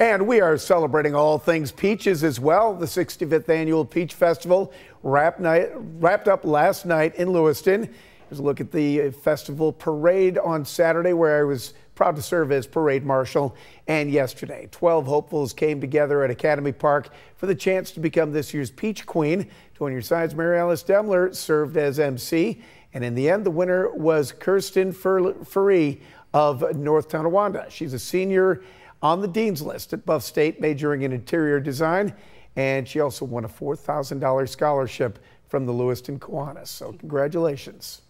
And we are celebrating all things peaches as well. The 65th annual Peach Festival wrapped, night, wrapped up last night in Lewiston. Here's a look at the festival parade on Saturday, where I was proud to serve as parade marshal. And yesterday, 12 hopefuls came together at Academy Park for the chance to become this year's Peach Queen. 2 On Your Side's, Mary Alice Demler served as MC. And in the end, the winner was Kirsten Ferree of North Tonawanda. She's a senior on the Dean's List at Buff State, majoring in interior design. And she also won a $4,000 scholarship from the Lewiston Kiwanis. So, congratulations.